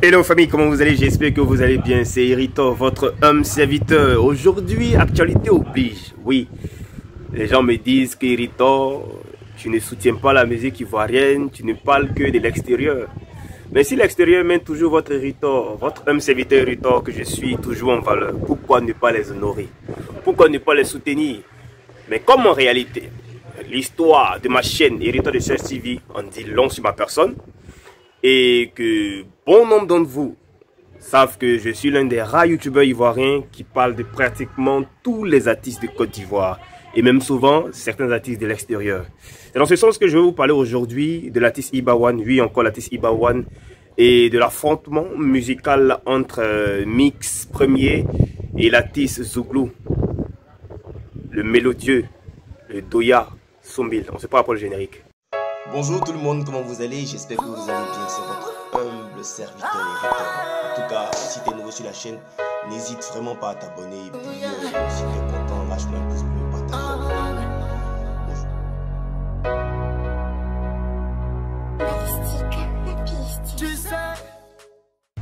Hello famille, comment vous allez? J'espère que vous allez bien. C'est Irito, votre homme serviteur. Aujourd'hui, actualité oblige. Oui, les gens me disent qu'Irito, tu ne soutiens pas la musique ivoirienne, tu ne parles que de l'extérieur. Mais si l'extérieur mène toujours votre Irito, votre homme serviteur Irito que je suis toujours en valeur, pourquoi ne pas les honorer? Pourquoi ne pas les soutenir? Mais comme en réalité, l'histoire de ma chaîne Irito de Church TV en dit long sur ma personne, et que bon nombre d'entre vous savent que je suis l'un des rares youtubeurs ivoiriens qui parle de pratiquement tous les artistes de Côte d'Ivoire et même souvent certains artistes de l'extérieur. C'est dans ce sens que je vais vous parler aujourd'hui de l'artiste Ibawan, oui encore l'artiste Ibawan et de l'affrontement musical entre euh, Mix Premier et l'artiste Zouglou, le mélodieux, le Doya Sombil. On se parle pour le générique. Bonjour tout le monde, comment vous allez? J'espère que vous allez bien, c'est votre humble serviteur En tout cas, si tu es nouveau sur la chaîne, n'hésite vraiment pas à t'abonner. Euh, si tu content, lâche-moi un pouce bleu.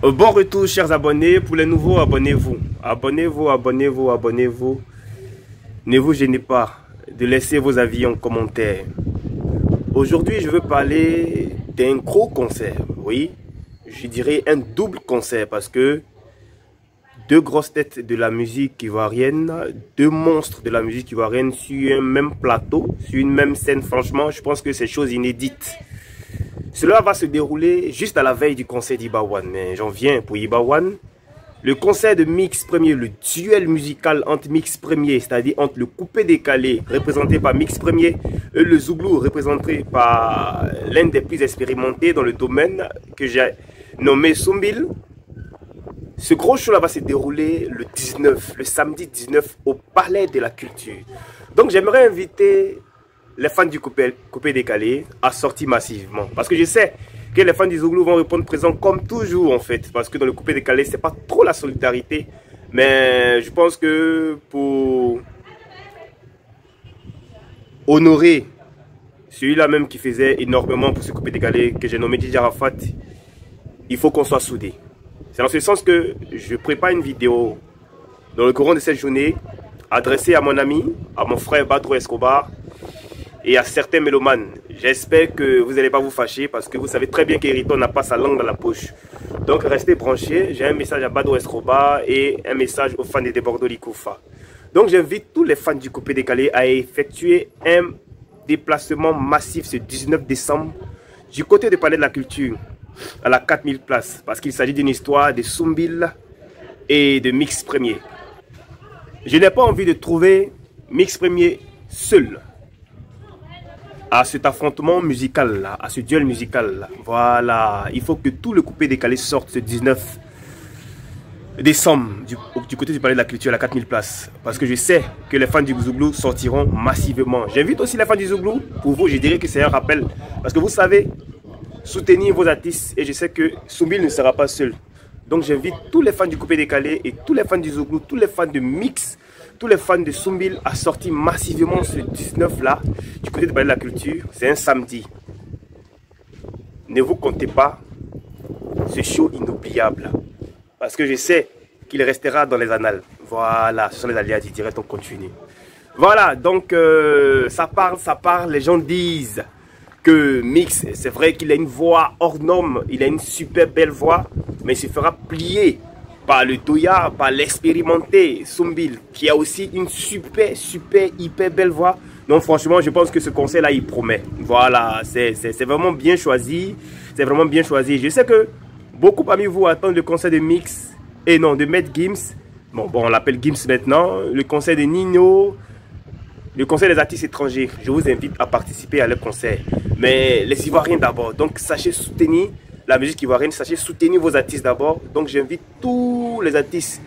Bonjour. Bon retour chers abonnés, pour les nouveaux abonnez-vous, abonnez-vous, abonnez-vous, abonnez-vous, ne vous gênez pas de laisser vos avis en commentaire. Aujourd'hui, je veux parler d'un gros concert. Oui, je dirais un double concert parce que deux grosses têtes de la musique ivoirienne, deux monstres de la musique ivoirienne sur un même plateau, sur une même scène. Franchement, je pense que c'est chose inédite. Cela va se dérouler juste à la veille du concert d'Ibawan. Mais j'en viens pour Ibawan. Le concert de Mix Premier, le duel musical entre Mix Premier, c'est-à-dire entre le coupé décalé représenté par Mix Premier et le Zouglou représenté par l'un des plus expérimentés dans le domaine que j'ai nommé Sombil. Ce gros show là va se dérouler le 19, le samedi 19 au Palais de la Culture. Donc j'aimerais inviter les fans du coupé, coupé décalé à sortir massivement. Parce que je sais les fans du vont répondre présent comme toujours en fait. Parce que dans le coupé décalé, c'est pas trop la solidarité. Mais je pense que pour honorer celui-là même qui faisait énormément pour ce coupé décalé que j'ai nommé Didier Arafat, il faut qu'on soit soudés. C'est dans ce sens que je prépare une vidéo dans le courant de cette journée adressée à mon ami, à mon frère Badro Escobar, et à certains mélomanes. J'espère que vous n'allez pas vous fâcher parce que vous savez très bien qu'Hériton n'a pas sa langue dans la poche. Donc restez branchés. J'ai un message à Badou Escobar et un message aux fans de Bordeaux Likoufa. Donc j'invite tous les fans du coupé décalé à effectuer un déplacement massif ce 19 décembre du côté du Palais de la Culture à la 4000 places parce qu'il s'agit d'une histoire de Soumbil et de Mix Premier. Je n'ai pas envie de trouver Mix Premier seul à cet affrontement musical à ce duel musical là. Voilà, il faut que tout le coupé décalé sorte ce 19 décembre du, côté du palais de la culture à la 4000 places. Parce que je sais que les fans du Zouglou sortiront massivement. J'invite aussi les fans du Zouglou. Pour vous, je dirais que c'est un rappel. Parce que vous savez, soutenir vos artistes. Et je sais que Soumbil ne sera pas seul. Donc j'invite tous les fans du coupé décalé et tous les fans du Zouglou, tous les fans de Mix, tous les fans de Soumbil à sortir massivement ce 19 là du côté de de la Culture. C'est un samedi. Ne vous comptez pas ce show inoubliable. Parce que je sais qu'il restera dans les annales. Voilà, ce sont les aléas du direct, on continue. Voilà, donc euh, ça parle, ça parle, les gens disent que Mix, c'est vrai qu'il a une voix hors norme, il a une super belle voix, mais il se fera plier par le Toya, par l'expérimenté Sumbil, qui a aussi une super, super, hyper belle voix. Donc franchement, je pense que ce conseil-là, il promet. Voilà, c'est vraiment bien choisi. C'est vraiment bien choisi. Je sais que beaucoup parmi vous attendent le conseil de Mix, et non, de Matt Gims. Bon, bon on l'appelle Gims maintenant. Le conseil de Nino, le conseil des artistes étrangers. Je vous invite à participer à leur conseil. Mais les Ivoiriens d'abord. Donc sachez soutenir la musique ivoirienne, sachez soutenir vos artistes d'abord. Donc j'invite tous les artistes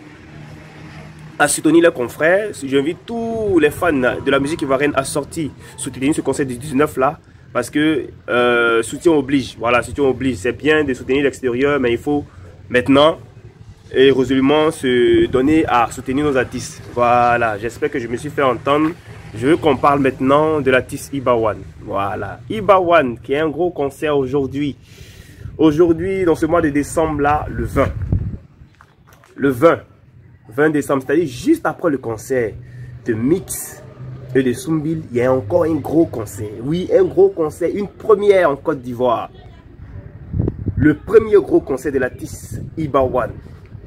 à soutenir leurs confrères. J'invite tous les fans de la musique ivoirienne à sortir, soutenir ce concert du 19 là. Parce que euh, soutien oblige. Voilà, soutien oblige. C'est bien de soutenir l'extérieur, mais il faut maintenant et résolument se donner à soutenir nos artistes. Voilà, j'espère que je me suis fait entendre. Je veux qu'on parle maintenant de l'artiste Ibawan. Voilà, Ibawan qui est un gros concert aujourd'hui Aujourd'hui, dans ce mois de décembre là, le 20. Le 20. 20 décembre, c'est-à-dire juste après le concert de Mix et de Soumbil, il y a encore un gros concert. Oui, un gros concert, une première en Côte d'Ivoire. Le premier gros concert de l'artiste Ibawan,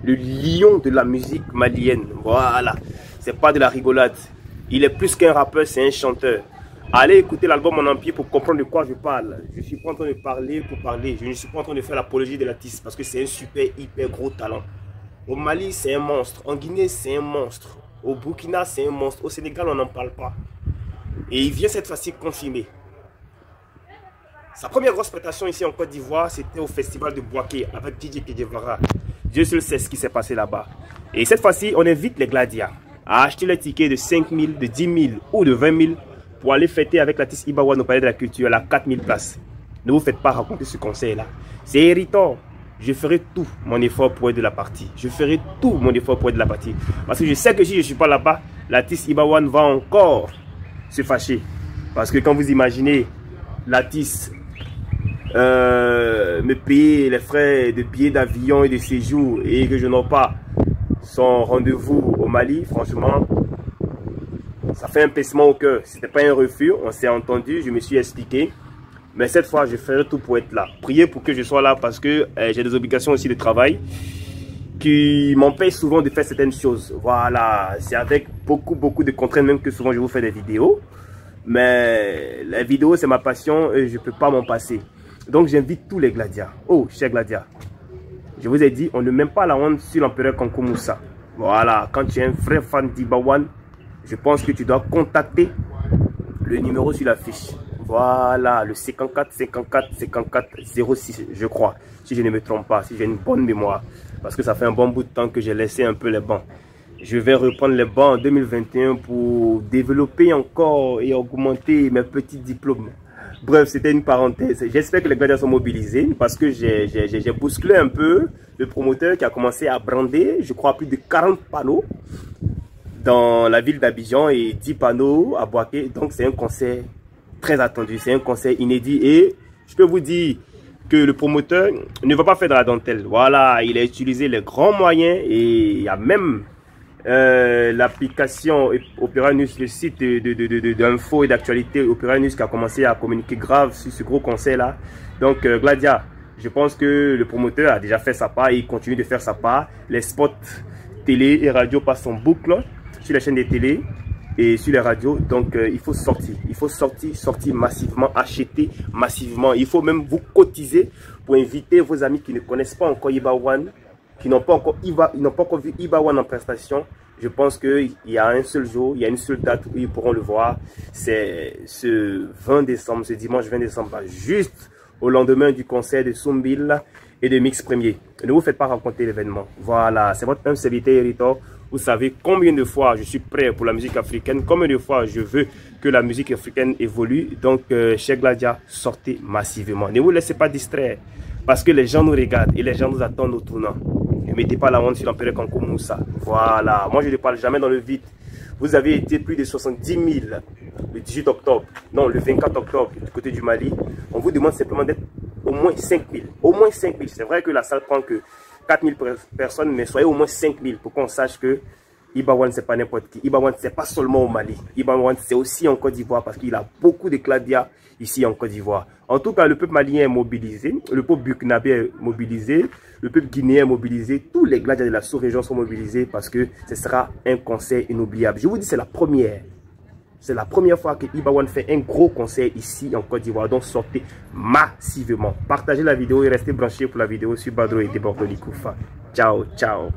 le lion de la musique malienne. Voilà, c'est pas de la rigolade. Il est plus qu'un rappeur, c'est un chanteur. Allez écouter l'album Mon Empire pour comprendre de quoi je parle. Je ne suis pas en train de parler pour parler. Je ne suis pas en train de faire l'apologie de l'artiste parce que c'est un super, hyper gros talent. Au Mali, c'est un monstre. En Guinée, c'est un monstre. Au Burkina, c'est un monstre. Au Sénégal, on n'en parle pas. Et il vient cette fois-ci confirmer. Sa première grosse prestation ici en Côte d'Ivoire, c'était au festival de Boaké avec DJ Kedevara. Dieu seul sait ce qui s'est passé là-bas. Et cette fois-ci, on invite les Gladias à acheter les tickets de 5 000, de 10 000 ou de 20 000 pour aller fêter avec l'artiste Ibawan au Palais de la Culture à 4 000 places. Ne vous faites pas raconter ce conseil-là. C'est irritant. Je ferai tout mon effort pour être de la partie. Je ferai tout mon effort pour être de la partie. Parce que je sais que si je ne suis pas là-bas, l'artiste Ibawan va encore se fâcher. Parce que quand vous imaginez l'artiste euh, me payer les frais de billets d'avion et de séjour et que je n'ai pas son rendez-vous au Mali, franchement, ça fait un pincement au cœur. C'était pas un refus, on s'est entendu, je me suis expliqué. Mais cette fois, je ferai tout pour être là. Priez pour que je sois là parce que euh, j'ai des obligations aussi de travail qui m'empêchent souvent de faire certaines choses. Voilà, c'est avec beaucoup, beaucoup de contraintes même que souvent je vous fais des vidéos. Mais la vidéo, c'est ma passion et je ne peux pas m'en passer. Donc j'invite tous les gladias. Oh, chers gladias, je vous ai dit, on ne met pas la honte sur l'empereur Kanko Moussa. Voilà, quand tu es un vrai fan d'Ibawan, je pense que tu dois contacter le numéro sur la fiche. Voilà, le 54 54 54 06, je crois. Si je ne me trompe pas, si j'ai une bonne mémoire. Parce que ça fait un bon bout de temps que j'ai laissé un peu les bancs. Je vais reprendre les bancs en 2021 pour développer encore et augmenter mes petits diplômes. Bref, c'était une parenthèse. J'espère que les gars sont mobilisés parce que j'ai bousculé un peu le promoteur qui a commencé à brander, je crois, plus de 40 panneaux dans la ville d'Abidjan et 10 panneaux à Boaké. Donc, c'est un concert très attendu. C'est un concert inédit et je peux vous dire que le promoteur ne va pas faire de la dentelle. Voilà, il a utilisé les grands moyens et il y a même euh, l'application Opera News, le site d'info de, et d'actualité Opera News qui a commencé à communiquer grave sur ce gros conseil-là. Donc, euh, Gladia, je pense que le promoteur a déjà fait sa part et il continue de faire sa part. Les spots télé et radio passent en boucle sur les chaînes de télé et sur les radios. Donc, euh, il faut sortir. Il faut sortir, sortir massivement, acheter massivement. Il faut même vous cotiser pour inviter vos amis qui ne connaissent pas encore Iba One qui n'ont pas encore n'ont pas vu Ibawan en prestation, je pense qu'il y a un seul jour, il y a une seule date où ils pourront le voir. C'est ce 20 décembre, ce dimanche 20 décembre, juste au lendemain du concert de Soumbil et de Mix Premier. Ne vous faites pas raconter l'événement. Voilà, c'est votre même serviteur Héritor. Vous savez combien de fois je suis prêt pour la musique africaine, combien de fois je veux que la musique africaine évolue. Donc, euh, chez Gladia, sortez massivement. Ne vous laissez pas distraire parce que les gens nous regardent et les gens nous attendent au tournant. Ne mettez pas la honte sur l'empereur Kanko Moussa. Voilà. Moi, je ne parle jamais dans le vide. Vous avez été plus de 70 000 le 18 octobre. Non, le 24 octobre du côté du Mali. On vous demande simplement d'être moins 5 000. Au moins 5 000. C'est vrai que la salle prend que 4 000 personnes, mais soyez au moins 5 000 pour qu'on sache que Ibawan, c'est pas n'importe qui. Ibawan, c'est pas seulement au Mali. Ibawan, c'est aussi en Côte d'Ivoire parce qu'il a beaucoup de cladia ici en Côte d'Ivoire. En tout cas, le peuple malien est mobilisé, le peuple burkinabé est mobilisé, le peuple guinéen est mobilisé, tous les gladiateurs de la sous-région sont mobilisés parce que ce sera un concert inoubliable. Je vous dis, c'est la première. C'est la première fois que Ibawan fait un gros concert ici en Côte d'Ivoire. Donc sortez massivement. Partagez la vidéo et restez branchés pour la vidéo sur Badro et Débordoli Koufa. Ciao, ciao.